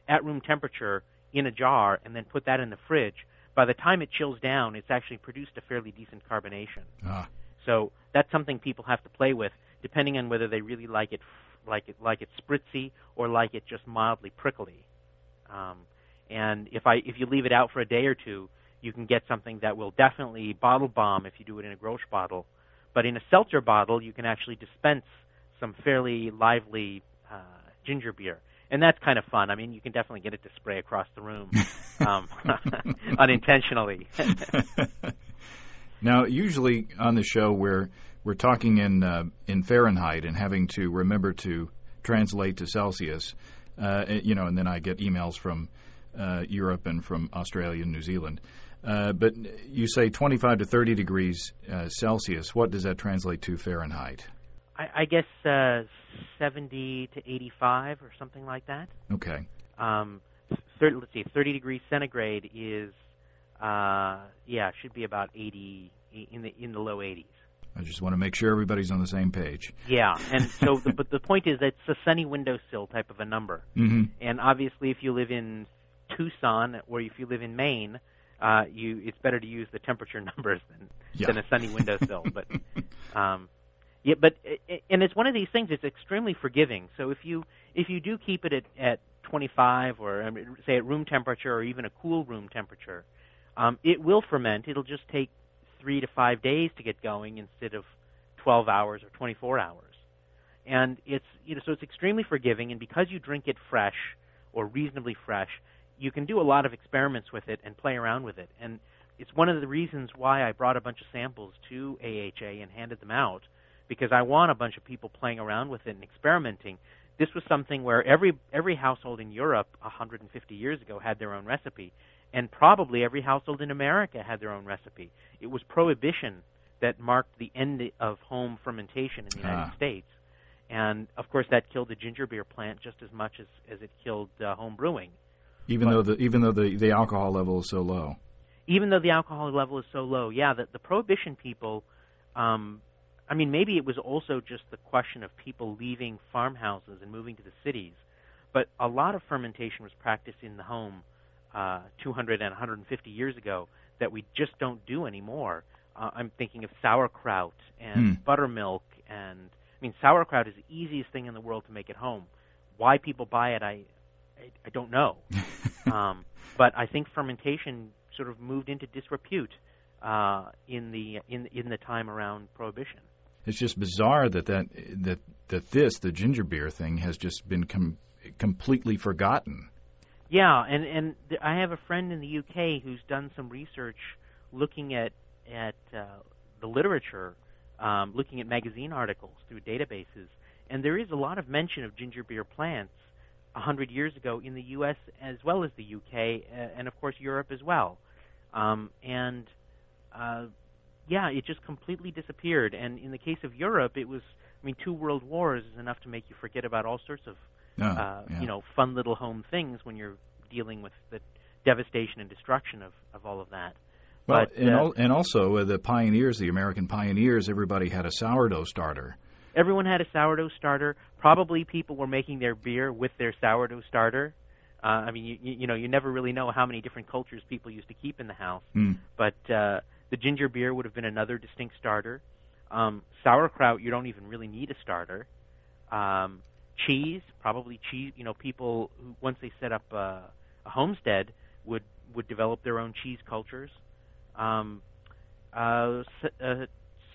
at room temperature in a jar and then put that in the fridge, by the time it chills down, it's actually produced a fairly decent carbonation. Ah. So that's something people have to play with, depending on whether they really like it, like it, like it spritzy or like it just mildly prickly. Um, and if I if you leave it out for a day or two, you can get something that will definitely bottle bomb if you do it in a Grolsch bottle. But in a seltzer bottle, you can actually dispense some fairly lively uh, ginger beer and that's kind of fun. I mean, you can definitely get it to spray across the room um, unintentionally. now, usually on the show, we're we're talking in uh, in Fahrenheit and having to remember to translate to Celsius. Uh, you know, and then I get emails from uh, Europe and from Australia and New Zealand. Uh, but you say 25 to 30 degrees uh, Celsius. What does that translate to Fahrenheit? I, I guess uh, 70 to 85 or something like that. Okay. Um, 30, let's see, 30 degrees centigrade is, uh, yeah, should be about 80 in the in the low 80s. I just want to make sure everybody's on the same page. Yeah, and so, the, but the point is, that it's a sunny windowsill type of a number. Mm-hmm. And obviously, if you live in Tucson or if you live in Maine, uh, you it's better to use the temperature numbers than yeah. than a sunny windowsill. but um, yeah, but and it's one of these things. It's extremely forgiving. So if you if you do keep it at, at 25 or say at room temperature or even a cool room temperature, um, it will ferment. It'll just take three to five days to get going instead of 12 hours or 24 hours. And it's you know so it's extremely forgiving. And because you drink it fresh or reasonably fresh, you can do a lot of experiments with it and play around with it. And it's one of the reasons why I brought a bunch of samples to AHA and handed them out because I want a bunch of people playing around with it and experimenting. This was something where every every household in Europe 150 years ago had their own recipe, and probably every household in America had their own recipe. It was prohibition that marked the end of home fermentation in the United Ah. States, and of course that killed the ginger beer plant just as much as as it killed uh, home brewing. Even But- though the even though the the alcohol level is so low. even though the alcohol level is so low, yeah, the, the prohibition people, um, I mean, maybe it was also just the question of people leaving farmhouses and moving to the cities, but a lot of fermentation was practiced in the home uh, 200 and 150 years ago that we just don't do anymore. Uh, I'm thinking of sauerkraut and Hmm. buttermilk, and I mean, sauerkraut is the easiest thing in the world to make at home. Why people buy it, I, I, I don't know. um, but I think fermentation sort of moved into disrepute uh, in the in in the time around prohibition. It's just bizarre that that that that this the ginger beer thing has just been com- completely forgotten. Yeah, and and th- I have a friend in the UK who's done some research looking at at uh, the literature, um, looking at magazine articles through databases, and there is a lot of mention of ginger beer plants a hundred years ago in the U.S. as well as the UK, uh, and of course Europe as well. Um, and uh, yeah, it just completely disappeared. And in the case of Europe, it was I mean, two world wars is enough to make you forget about all sorts of Oh, uh, yeah. you know, fun little home things when you're dealing with the devastation and destruction of, of all of that. Well, but, and, uh, al- and also uh, the pioneers, the American pioneers, everybody had a sourdough starter. Everyone had a sourdough starter. Probably people were making their beer with their sourdough starter. Uh, I mean, you, you, know, you never really know how many different cultures people used to keep in the house. Hmm. But uh, the ginger beer would have been another distinct starter. Um, sauerkraut, you don't even really need a starter. Um, cheese, probably cheese. You know, people who once they set up uh, a homestead would would develop their own cheese cultures. Um, uh, uh,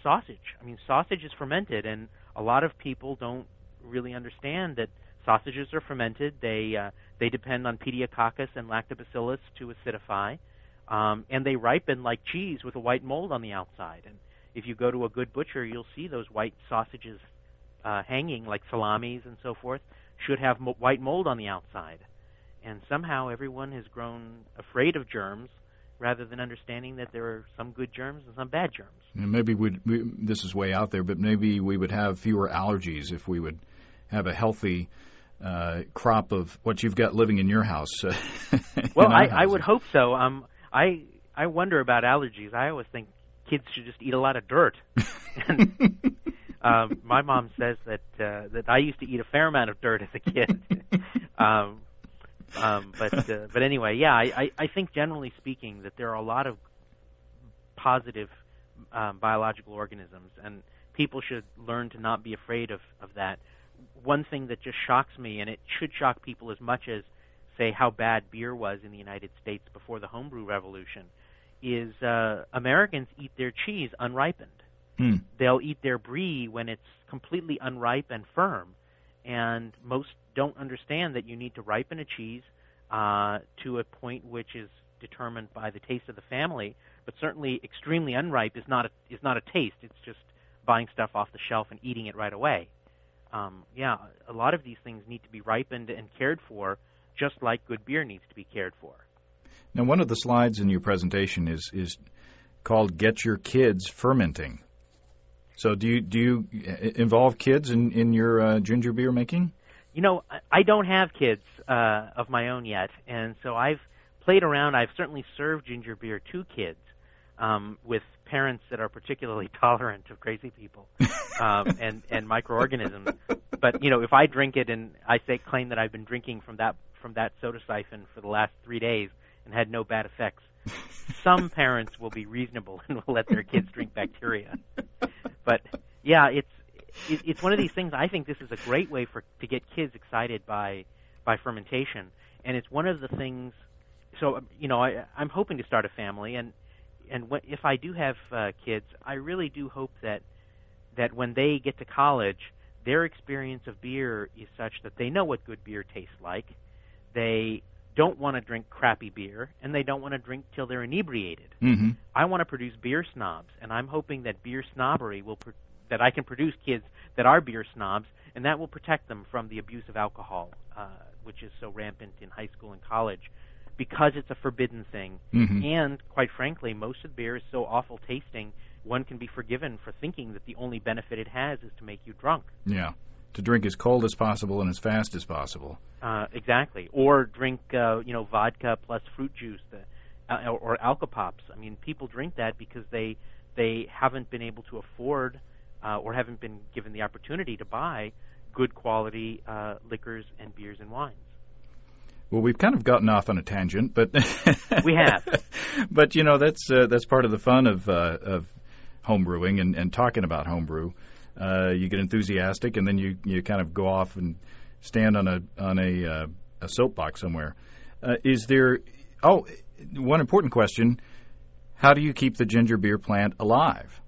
sausage. I mean, sausage is fermented, and a lot of people don't really understand that sausages are fermented. They uh, they depend on pediococcus and lactobacillus to acidify, um, and they ripen like cheese with a white mold on the outside. And if you go to a good butcher, you'll see those white sausages uh, hanging like salamis and so forth should have mo- white mold on the outside. And somehow everyone has grown afraid of germs rather than understanding that there are some good germs and some bad germs. And maybe we'd, we, this is way out there, but maybe we would have fewer allergies if we would have a healthy uh, crop of what you've got living in your house. Well, I, I would hope so. Um, I I wonder about allergies. I always think kids should just eat a lot of dirt. and um, my mom says that uh, that I used to eat a fair amount of dirt as a kid. um, um, but uh, but anyway, yeah, I, I, I think generally speaking that there are a lot of positive um, biological organisms, and people should learn to not be afraid of, of that. One thing that just shocks me, and it should shock people as much as, say, how bad beer was in the United States before the homebrew revolution, is uh, Americans eat their cheese unripened. Mm. They'll eat their brie when it's completely unripe and firm, and most don't understand that you need to ripen a cheese uh, to a point which is determined by the taste of the family. But certainly, extremely unripe is not a, is not a taste. It's just buying stuff off the shelf and eating it right away. Um, yeah, a lot of these things need to be ripened and cared for, just like good beer needs to be cared for. Now, one of the slides in your presentation is is called "Get Your Kids Fermenting." So, do you do you uh, involve kids in in your uh, ginger beer making? You know, I don't have kids uh, of my own yet, and so I've played around. I've certainly served ginger beer to kids um, with parents that are particularly tolerant of crazy people um, and and microorganisms. But you know, if I drink it and I say claim that I've been drinking from that from that soda siphon for the last three days and had no bad effects, some parents will be reasonable and will let their kids drink bacteria. But yeah, it's it, it's one of these things. I think this is a great way for to get kids excited by by fermentation, and it's one of the things. So you know, I, I'm hoping to start a family, and and what, if I do have uh, kids, I really do hope that that when they get to college, their experience of beer is such that they know what good beer tastes like. They don't want to drink crappy beer, and they don't want to drink till they're inebriated. Mm-hmm. I want to produce beer snobs, and I'm hoping that beer snobbery will pr- that I can produce kids that are beer snobs, and that will protect them from the abuse of alcohol, uh, which is so rampant in high school and college, because it's a forbidden thing. Mm-hmm. And quite frankly, most of the beer is so awful tasting, one can be forgiven for thinking that the only benefit it has is to make you drunk. Yeah, to drink as cold as possible and as fast as possible. Uh, exactly. Or drink, uh, you know, vodka plus fruit juice, the, uh, or, or alcopops. I mean, people drink that because they they haven't been able to afford uh, or haven't been given the opportunity to buy good quality uh, liquors and beers and wines. Well, we've kind of gotten off on a tangent, but we have. but you know, that's uh, that's part of the fun of uh, of homebrewing and, and talking about homebrew. Uh, you get enthusiastic, and then you you kind of go off and stand on a on a uh, a soapbox somewhere. Uh, is there? Oh, one important question: How do you keep the ginger beer plant alive?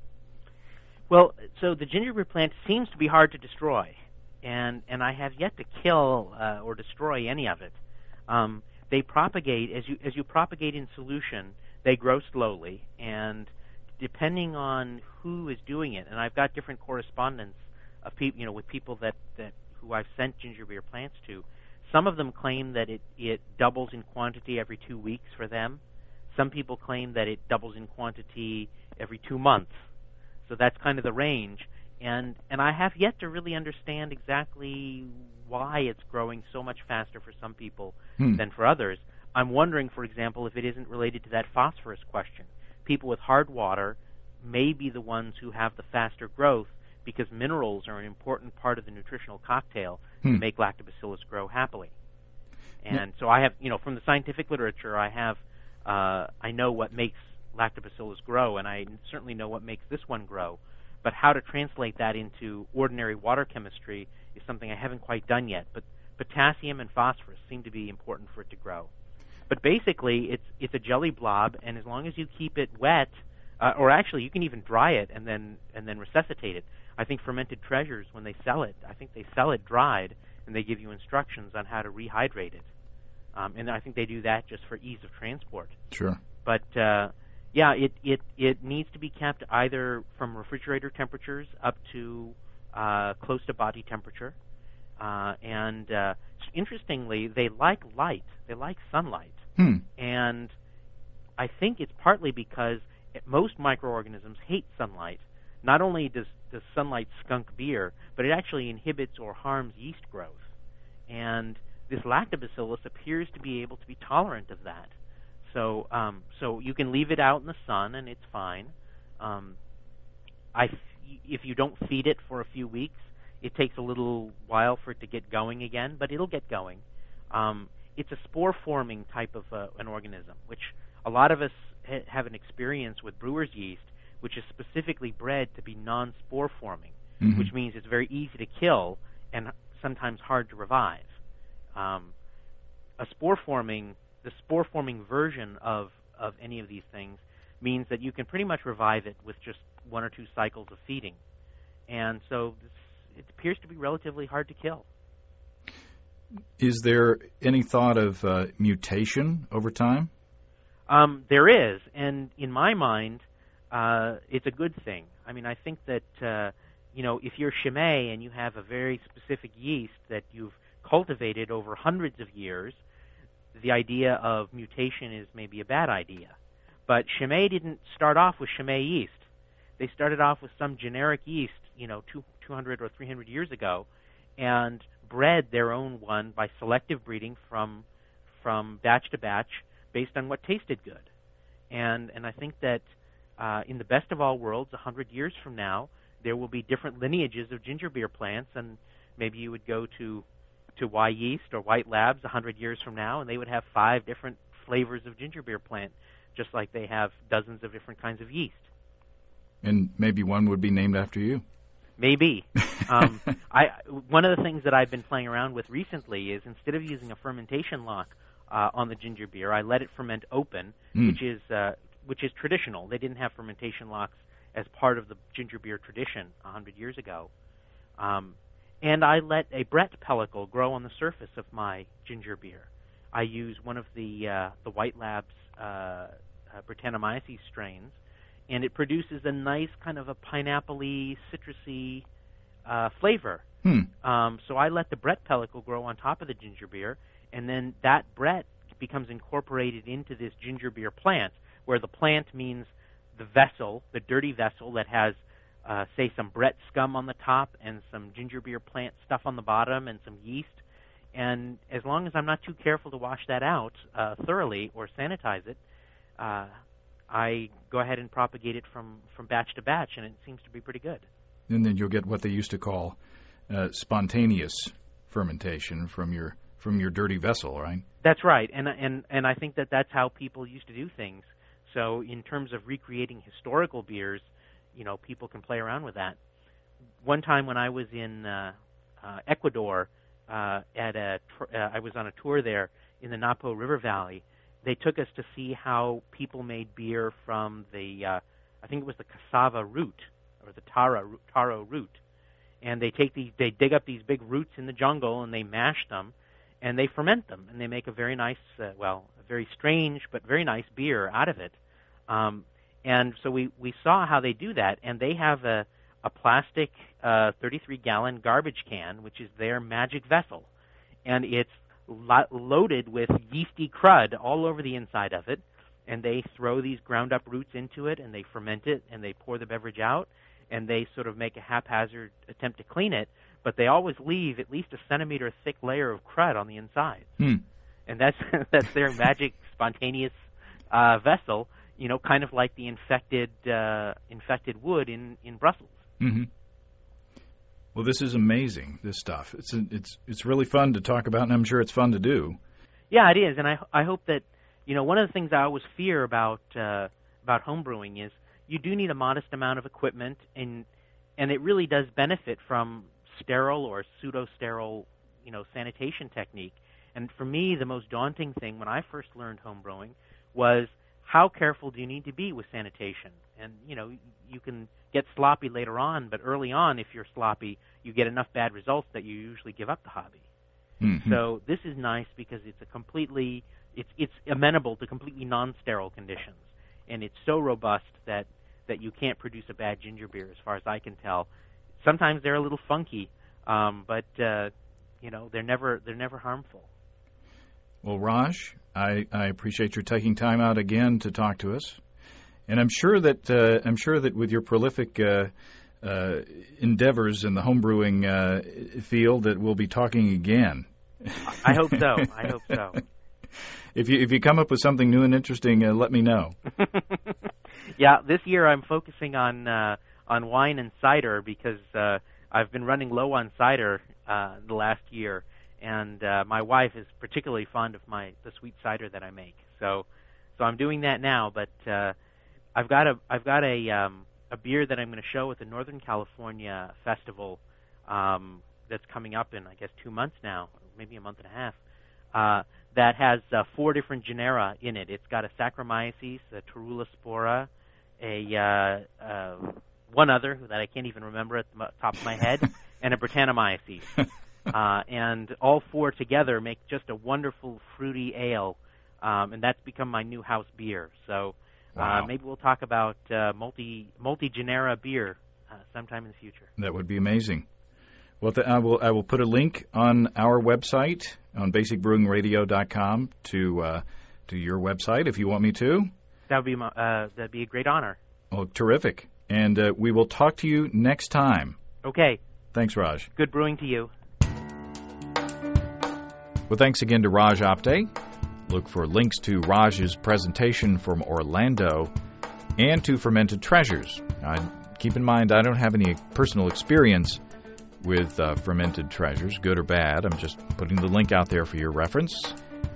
Well, so the ginger beer plant seems to be hard to destroy, and and I have yet to kill uh, or destroy any of it. Um, they propagate as you as you propagate in solution. They grow slowly, and depending on who is doing it, and I've got different correspondence of people, you know, with people that that who I've sent ginger beer plants to. Some of them claim that it it doubles in quantity every two weeks for them. Some people claim that it doubles in quantity every two months. So that's kind of the range. And and I have yet to really understand exactly why it's growing so much faster for some people Hmm. than for others. I'm wondering, for example, if it isn't related to that phosphorus question. People with hard water may be the ones who have the faster growth because minerals are an important part of the nutritional cocktail Hmm. to make lactobacillus grow happily. And so I have, you know, from the scientific literature, I have, uh, I know what makes lactobacillus grow, and I certainly know what makes this one grow. But how to translate that into ordinary water chemistry is something I haven't quite done yet. But potassium and phosphorus seem to be important for it to grow. But basically, it's it's a jelly blob, and as long as you keep it wet, uh, or actually you can even dry it and then and then resuscitate it. I think fermented treasures when they sell it, I think they sell it dried and they give you instructions on how to rehydrate it. Um, and I think they do that just for ease of transport. Sure. But uh, yeah, it, it it needs to be kept either from refrigerator temperatures up to uh, close to body temperature. Uh, and uh, interestingly, they like light. They like sunlight. Hmm. And I think it's partly because most microorganisms hate sunlight. Not only does, does sunlight skunk beer, but it actually inhibits or harms yeast growth. And this lactobacillus appears to be able to be tolerant of that. So, um, so you can leave it out in the sun and it's fine. Um, I, if you don't feed it for a few weeks, it takes a little while for it to get going again, but it'll get going. Um, it's a spore forming type of uh, an organism, which a lot of us ha- have an experience with brewer's yeast, which is specifically bred to be non spore forming, Mhm. which means it's very easy to kill and sometimes hard to revive. Um, a spore forming, the spore forming version of, of any of these things means that you can pretty much revive it with just one or two cycles of feeding. And so this, it appears to be relatively hard to kill. Is there any thought of uh, mutation over time? Um, there is, and in my mind, uh, it's a good thing. I mean, I think that uh, you know, if you're Chimay and you have a very specific yeast that you've cultivated over hundreds of years, the idea of mutation is maybe a bad idea. But Chimay didn't start off with Chimay yeast. They started off with some generic yeast, you know, two, 200 or 300 years ago, and bred their own one by selective breeding from from batch to batch based on what tasted good. And and I think that uh, in the best of all worlds, a hundred years from now, there will be different lineages of ginger beer plants, and maybe you would go to to Wyeast or White Labs a hundred years from now, and they would have five different flavors of ginger beer plant, just like they have dozens of different kinds of yeast. And maybe one would be named after you. Maybe. Um, I one of the things that I've been playing around with recently is instead of using a fermentation lock uh, on the ginger beer, I let it ferment open, Mm. which is uh, which is traditional. They didn't have fermentation locks as part of the ginger beer tradition a hundred years ago. Um, and I let a Brett pellicle grow on the surface of my ginger beer. I use one of the uh, the White Labs uh, uh, Brettanomyces strains, and it produces a nice kind of a pineapple-y, citrusy uh, flavor. Hmm. Um, so I let the Brett pellicle grow on top of the ginger beer, and then that Brett becomes incorporated into this ginger beer plant, where the plant means the vessel, the dirty vessel that has, uh, say, some Brett scum on the top and some ginger beer plant stuff on the bottom and some yeast. And as long as I'm not too careful to wash that out uh, thoroughly or sanitize it, uh, I go ahead and propagate it from, from batch to batch, and it seems to be pretty good. And then you'll get what they used to call uh, spontaneous fermentation from your from your dirty vessel, right? That's right, and and and I think that that's how people used to do things. So in terms of recreating historical beers, you know, people can play around with that. One time when I was in uh, uh, Ecuador, uh, at a tr- uh, I was on a tour there in the Napo River Valley. They took us to see how people made beer from the uh, I think it was the cassava root or the taro root, and they take these they dig up these big roots in the jungle and they mash them and they ferment them and they make a very nice uh, well a very strange but very nice beer out of it. Um, and so we we saw how they do that and they have a a plastic uh, 33 gallon garbage can which is their magic vessel. And it's lo- loaded with yeasty crud all over the inside of it and they throw these ground up roots into it and they ferment it and they pour the beverage out and they sort of make a haphazard attempt to clean it but they always leave at least a centimeter thick layer of crud on the inside. Hmm. And that's that's their magic spontaneous uh, vessel, you know, kind of like the infected uh, infected wood in in Brussels. hmm Well, this is amazing. This stuff. It's it's it's really fun to talk about, and I'm sure it's fun to do. Yeah, it is, and I I hope that you know one of the things I always fear about uh, about homebrewing is you do need a modest amount of equipment, and and it really does benefit from sterile or pseudo sterile you know sanitation technique. And for me, the most daunting thing when I first learned homebrewing was how careful do you need to be with sanitation? And you know, you can get sloppy later on, but early on, if you're sloppy, you get enough bad results that you usually give up the hobby. Mm-hmm. So this is nice because it's a completely it's it's amenable to completely non-sterile conditions, and it's so robust that that you can't produce a bad ginger beer, as far as I can tell. Sometimes they're a little funky, um, but uh, you know they're never they're never harmful. Well, Raj, I, I appreciate your taking time out again to talk to us, and I'm sure that uh, I'm sure that with your prolific uh, uh, endeavors in the homebrewing uh, field, that we'll be talking again. I hope so. I hope so. if you if you come up with something new and interesting, uh, let me know. yeah, this year I'm focusing on uh, on wine and cider because uh, I've been running low on cider uh, the last year, and uh, my wife is particularly fond of my the sweet cider that I make. So, so I'm doing that now. But uh, I've got a I've got a um, a beer that I'm going to show at the Northern California Festival um, that's coming up in I guess two months now, maybe a month and a half. Uh, that has uh, four different genera in it. It's got a Saccharomyces, a Torula spora, a uh, uh, one other that I can't even remember at the top of my head, and a Brettanomyces. uh, and all four together make just a wonderful fruity ale, um, and that's become my new house beer. So uh, Wow. maybe we'll talk about uh, multi multi genera beer uh, sometime in the future. That would be amazing. Well, th- I will I will put a link on our website on basicbrewingradio.com to uh, to your website if you want me to. That would be my, uh, that'd be a great honor. Oh, terrific! And uh, we will talk to you next time. Okay, Thanks, Raj. good brewing to you. Well, thanks again to Raj Apte. Look for links to Raj's presentation from Orlando and to Fermented Treasures. Keep in mind, I don't have any personal experience with uh, fermented treasures, good or bad. I'm just putting the link out there for your reference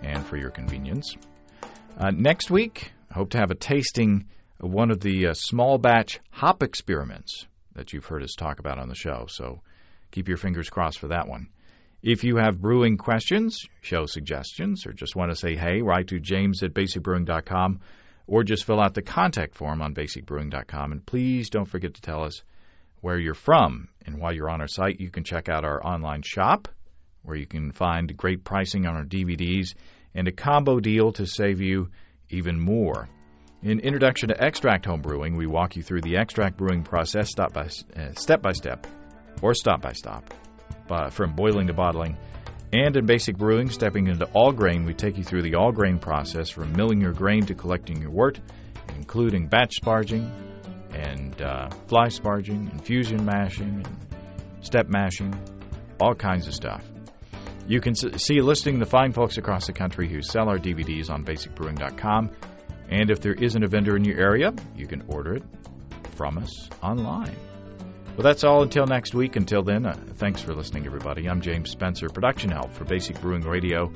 and for your convenience. Uh, next week, I hope to have a tasting of one of the uh, small batch hop experiments that you've heard us talk about on the show. So keep your fingers crossed for that one. If you have brewing questions, show suggestions, or just want to say hey, write to james at basicbrewing.com or just fill out the contact form on basicbrewing.com. And please don't forget to tell us where you're from. And while you're on our site, you can check out our online shop where you can find great pricing on our DVDs and a combo deal to save you even more. In Introduction to Extract Home Brewing, we walk you through the extract brewing process step by, uh, step, by step or stop by stop uh, from boiling to bottling. And in basic brewing, stepping into all grain, we take you through the all grain process from milling your grain to collecting your wort, including batch sparging and uh, fly sparging, infusion mashing, and step mashing, all kinds of stuff. You can see listing the fine folks across the country who sell our DVDs on basicbrewing.com. And if there isn't a vendor in your area, you can order it from us online. Well, that's all until next week. Until then, uh, thanks for listening, everybody. I'm James Spencer, production help for Basic Brewing Radio,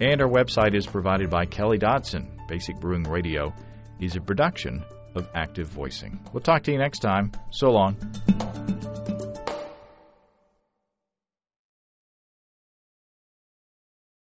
and our website is provided by Kelly Dodson. Basic Brewing Radio is a production of Active Voicing. We'll talk to you next time. So long.